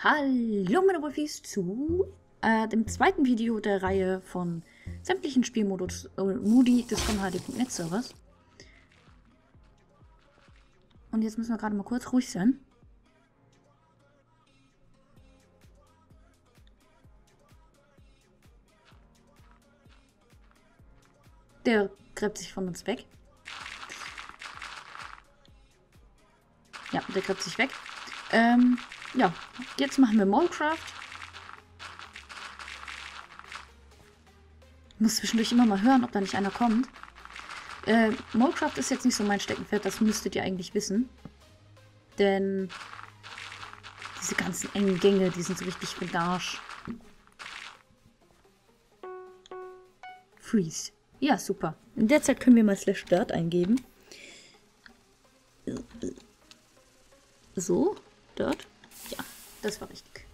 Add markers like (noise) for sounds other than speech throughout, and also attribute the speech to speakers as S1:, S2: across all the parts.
S1: Hallo meine Wolfies zu äh, dem zweiten Video der Reihe von sämtlichen Spielmodus äh, Moody des von HD.net Servers. Und jetzt müssen wir gerade mal kurz ruhig sein. Der gräbt sich von uns weg. Ja, der gräbt sich weg. Ähm, ja, jetzt machen wir Molecraft. Ich muss zwischendurch immer mal hören, ob da nicht einer kommt. Äh, Molecraft ist jetzt nicht so mein Steckenpferd, das müsstet ihr eigentlich wissen. Denn diese ganzen engen Gänge, die sind so richtig für. Freeze. Ja, super. In der Zeit können wir mal slash dirt eingeben. So, dirt. Ja, das war richtig.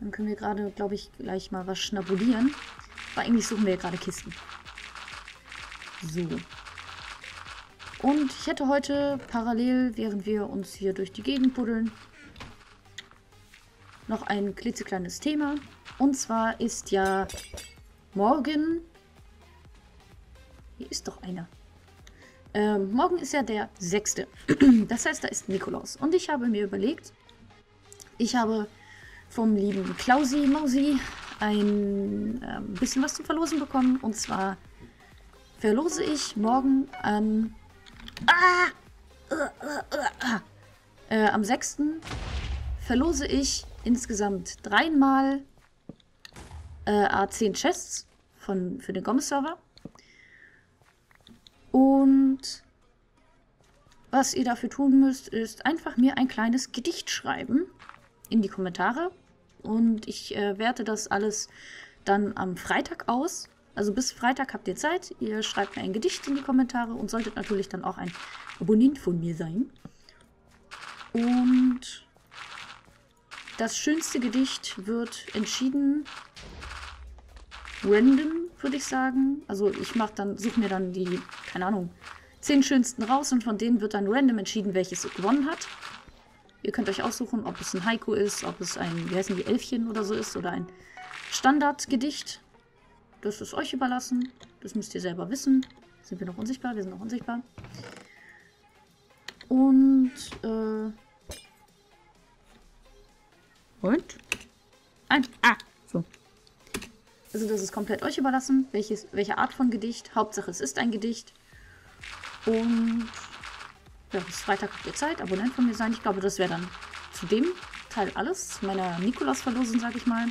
S1: Dann können wir gerade, glaube ich, gleich mal was schnabulieren. Aber eigentlich suchen wir ja gerade Kisten. So. Und ich hätte heute parallel, während wir uns hier durch die Gegend buddeln, noch ein klitzekleines Thema. Und zwar ist ja morgen... Hier ist doch einer. Ähm, morgen ist ja der 6. (clears throat) Das heißt, da ist Nikolaus. Und ich habe mir überlegt, ich habe vom lieben Klausi Mausi ein äh, bisschen was zu verlosen bekommen. Und zwar verlose ich morgen an... Ah! Äh, am 6. verlose ich insgesamt dreimal äh, A10 Chests von, für den Gommes-Server. Und was ihr dafür tun müsst, ist einfach mir ein kleines Gedicht schreiben in die Kommentare. Und ich äh, werte das alles dann am Freitag aus. Also bis Freitag habt ihr Zeit. Ihr schreibt mir ein Gedicht in die Kommentare und solltet natürlich dann auch ein Abonnent von mir sein. Und das schönste Gedicht wird entschieden random, würde ich sagen. Also ich mache dann, suche mir dann die, keine Ahnung, zehn schönsten raus und von denen wird dann random entschieden, welches gewonnen hat. Ihr könnt euch aussuchen, ob es ein Haiku ist, ob es ein, wie heißen die, Elfchen oder so ist oder ein Standardgedicht. Das ist euch überlassen. Das müsst ihr selber wissen. Sind wir noch unsichtbar? Wir sind noch unsichtbar. Und, äh... Und? Ein. Ah, so. Also das ist komplett euch überlassen, welches, welche Art von Gedicht. Hauptsache es ist ein Gedicht. Und ja, bis Freitag habt ihr Zeit, Abonnent von mir sein. Ich glaube, das wäre dann zu dem Teil alles. Meiner Nikolaus-Verlosung, sage ich mal.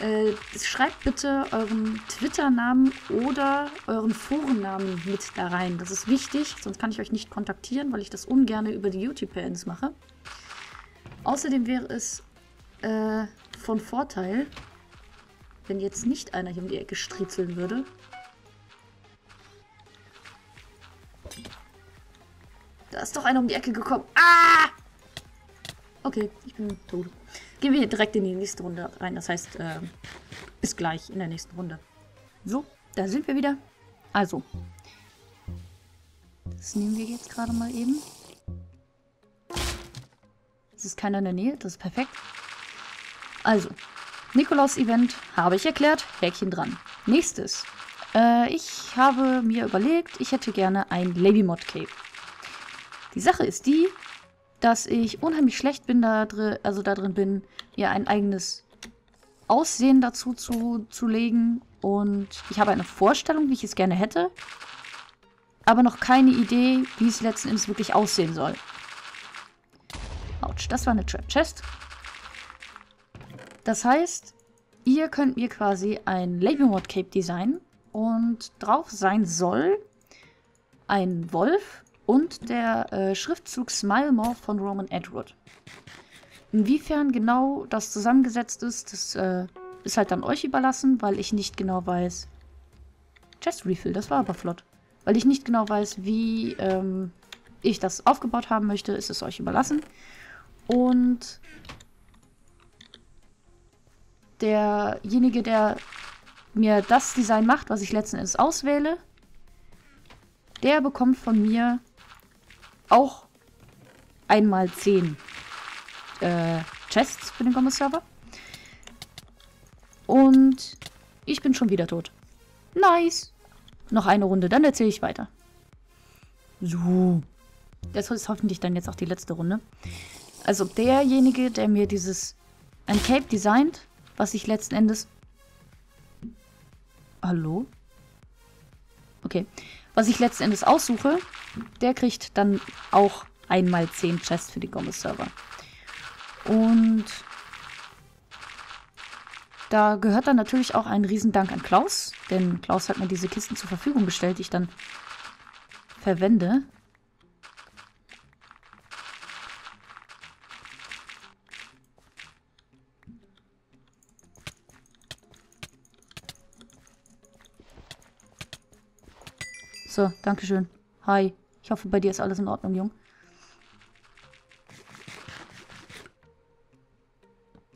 S1: Äh, schreibt bitte euren Twitter-Namen oder euren Forennamen mit da rein. Das ist wichtig, sonst kann ich euch nicht kontaktieren, weil ich das ungern über die YouTube-Pans mache. Außerdem wäre es äh, von Vorteil, wenn jetzt nicht einer hier um die Ecke striezeln würde. Da ist doch einer um die Ecke gekommen. Ah! Okay, ich bin tot. Gehen wir direkt in die nächste Runde rein. Das heißt, äh, bis gleich in der nächsten Runde. So, da sind wir wieder. Also, das nehmen wir jetzt gerade mal eben. Es ist keiner in der Nähe, das ist perfekt. Also, Nikolaus-Event habe ich erklärt, Häkchen dran. Nächstes. Äh, ich habe mir überlegt, ich hätte gerne ein Labymod Cape. Die Sache ist die, dass ich unheimlich schlecht bin da drin, also da drin bin, mir ein eigenes Aussehen dazu zu, zu legen. Und ich habe eine Vorstellung, wie ich es gerne hätte, aber noch keine Idee, wie es letzten Endes wirklich aussehen soll. Autsch, das war eine Trap Chest. Das heißt, ihr könnt mir quasi ein Labelmod Cape designen und drauf sein soll ein Wolf und der äh, Schriftzug Smile More von Roman Edward. Inwiefern genau das zusammengesetzt ist, das äh, ist halt dann euch überlassen, weil ich nicht genau weiß. Chest Refill, das war aber flott. Weil ich nicht genau weiß, wie ähm, ich das aufgebaut haben möchte, ist es euch überlassen. Und derjenige, der mir das Design macht, was ich letzten Endes auswähle, der bekommt von mir auch einmal 10 äh, Chests für den Combo-Server. Und ich bin schon wieder tot. Nice. Noch eine Runde, dann erzähle ich weiter. So. Das ist hoffentlich dann jetzt auch die letzte Runde. Also derjenige, der mir dieses ein Cape designt, was ich letzten Endes... Hallo? Okay. Was ich letzten Endes aussuche, der kriegt dann auch einmal 10 Chests für die Gomez-Server. Und da gehört dann natürlich auch ein Riesendank an Klaus, denn Klaus hat mir diese Kisten zur Verfügung gestellt, die ich dann verwende. So, Dankeschön. Hi. Ich hoffe, bei dir ist alles in Ordnung, Jung.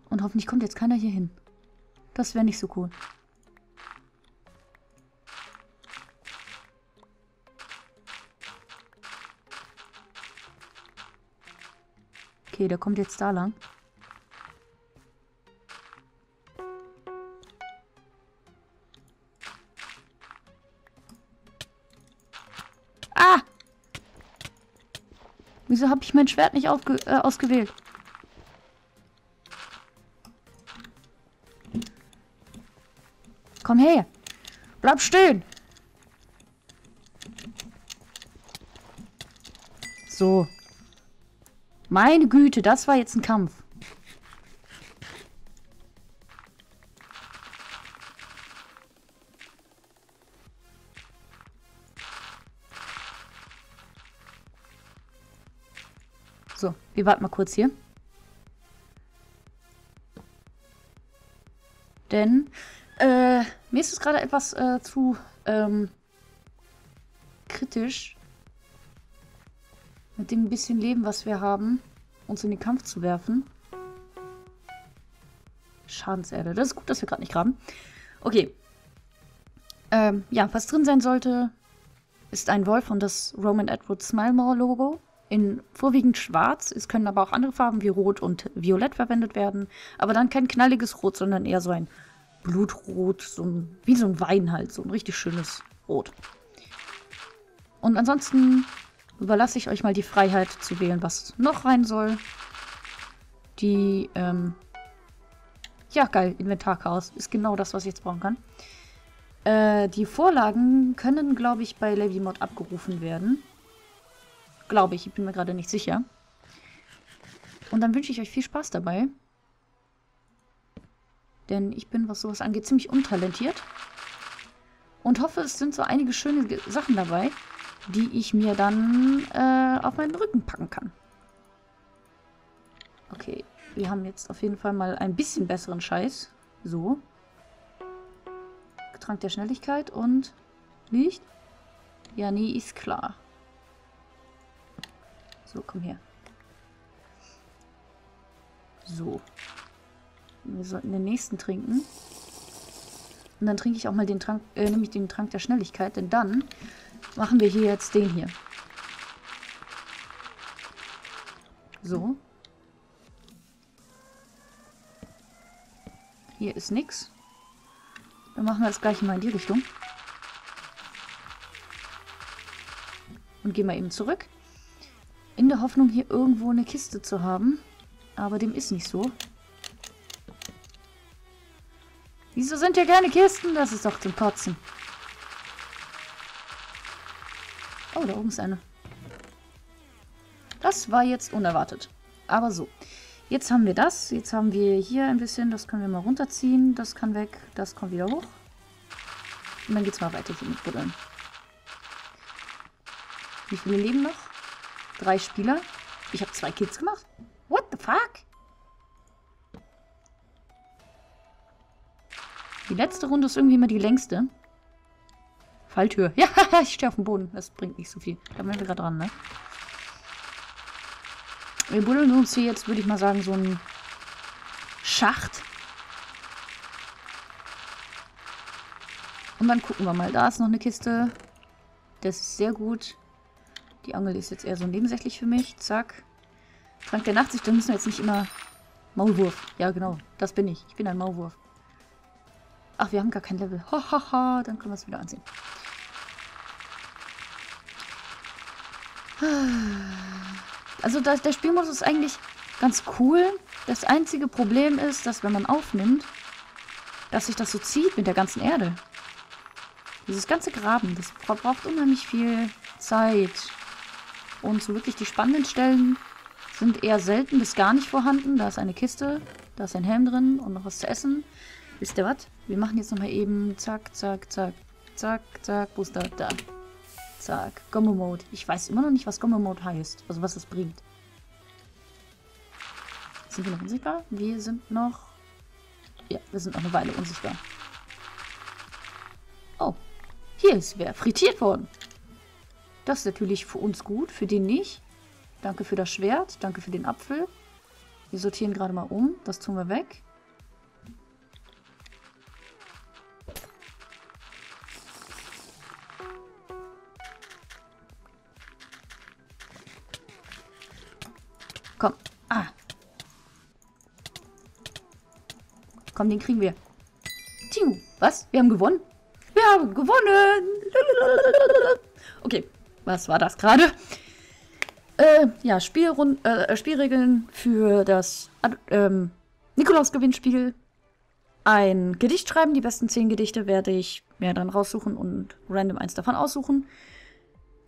S1: Und hoffentlich kommt jetzt keiner hier hin. Das wäre nicht so cool. Okay, der kommt jetzt da lang. Wieso habe ich mein Schwert nicht äh, ausgewählt? Komm her. Bleib stehen. So. Meine Güte, das war jetzt ein Kampf. Wir warten mal kurz hier. Denn äh, mir ist es gerade etwas äh, zu ähm, kritisch, mit dem bisschen Leben, was wir haben, uns in den Kampf zu werfen. Schadenserde. Das ist gut, dass wir gerade nicht graben. Okay. Ähm, ja, was drin sein sollte, ist ein Wolf und das Roman Edward Smilemore Logo. In vorwiegend schwarz. Es können aber auch andere Farben wie Rot und Violett verwendet werden. Aber dann kein knalliges Rot, sondern eher so ein Blutrot, so ein, wie so ein Wein halt, so ein richtig schönes Rot. Und ansonsten überlasse ich euch mal die Freiheit zu wählen, was noch rein soll. Die, ähm, ja geil, Inventarchaos ist genau das, was ich jetzt brauchen kann. Äh, die Vorlagen können, glaube ich, bei LeviMod abgerufen werden. Glaube ich, ich bin mir gerade nicht sicher. Und dann wünsche ich euch viel Spaß dabei. Denn ich bin, was sowas angeht, ziemlich untalentiert. Und hoffe, es sind so einige schöne Sachen dabei, die ich mir dann äh, auf meinen Rücken packen kann. Okay, wir haben jetzt auf jeden Fall mal ein bisschen besseren Scheiß. So. Trank der Schnelligkeit und Licht. Ja, nee, ist klar. So, komm her. So. Wir sollten den nächsten trinken. Und dann trinke ich auch mal den Trank, äh, nämlich den Trank der Schnelligkeit, denn dann machen wir hier jetzt den hier. So. Hier ist nichts. Dann machen wir das gleiche mal in die Richtung. Und gehen wir eben zurück. In der Hoffnung, hier irgendwo eine Kiste zu haben. Aber dem ist nicht so. Wieso sind hier keine Kisten? Das ist doch zum Kotzen. Oh, da oben ist eine. Das war jetzt unerwartet. Aber so. Jetzt haben wir das. Jetzt haben wir hier ein bisschen. Das können wir mal runterziehen. Das kann weg. Das kommt wieder hoch. Und dann geht's mal weiter hier mit Buddeln. Wie viele leben noch? Drei Spieler. Ich habe zwei Kills gemacht. What the fuck? Die letzte Runde ist irgendwie immer die längste. Falltür. (laughs) Ja, ich stehe auf dem Boden. Das bringt nicht so viel. Da sind wir gerade dran, ne? Wir buddeln uns hier jetzt, würde ich mal sagen, so einen Schacht. Und dann gucken wir mal. Da ist noch eine Kiste. Das ist sehr gut. Die Angel ist jetzt eher so nebensächlich für mich. Zack. Trank der Nachtsicht, da müssen wir jetzt nicht immer Maulwurf. Ja, genau. Das bin ich. Ich bin ein Maulwurf. Ach, wir haben gar kein Level. Hahaha, ha, ha. dann können wir es wieder ansehen. Also das, der Spielmodus ist eigentlich ganz cool. Das einzige Problem ist, dass wenn man aufnimmt, dass sich das so zieht mit der ganzen Erde. Dieses ganze Graben, das braucht unheimlich viel Zeit. Und so wirklich die spannenden Stellen sind eher selten bis gar nicht vorhanden. Da ist eine Kiste, da ist ein Helm drin und noch was zu essen. Wisst ihr was? Wir machen jetzt nochmal eben zack, zack, zack, zack, zack. Ist da? Zack. Gommo Mode. Ich weiß immer noch nicht, was Gommo Mode heißt. Also was es bringt. Sind wir noch unsichtbar? Wir sind noch ja, wir sind noch eine Weile unsichtbar. Oh, hier ist wer frittiert worden. Das ist natürlich für uns gut, für den nicht. Danke für das Schwert, danke für den Apfel. Wir sortieren gerade mal um, das tun wir weg. Komm. Ah, Komm, den kriegen wir. Tiu, was? Wir haben gewonnen? Wir haben gewonnen! Was war das gerade? Äh, ja, Spielrund äh, Spielregeln für das ähm, Nikolaus-Gewinnspiel. Ein Gedicht schreiben. Die besten zehn Gedichte werde ich mir dann raussuchen und random eins davon aussuchen.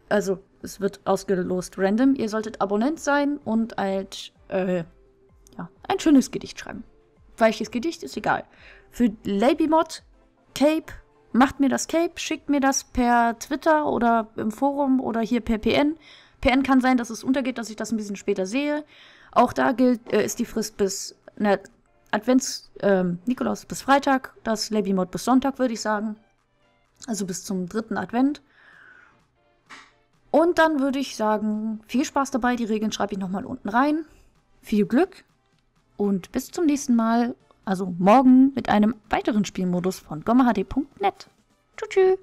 S1: Also, es wird ausgelost random. Ihr solltet Abonnent sein und halt, äh, ja, ein schönes Gedicht schreiben welches Gedicht, ist egal. Für Labymod, Cape, macht mir das Cape, schickt mir das per Twitter oder im Forum oder hier per PN. PN kann sein, dass es untergeht, dass ich das ein bisschen später sehe. Auch da gilt, äh, ist die Frist bis ne, Advents, ähm, Nikolaus bis Freitag, das Labymod bis Sonntag, würde ich sagen. Also bis zum dritten Advent. Und dann würde ich sagen, viel Spaß dabei. Die Regeln schreibe ich nochmal unten rein. Viel Glück und bis zum nächsten Mal, also morgen mit einem weiteren Spielmodus von gommahd.net. Tschüss.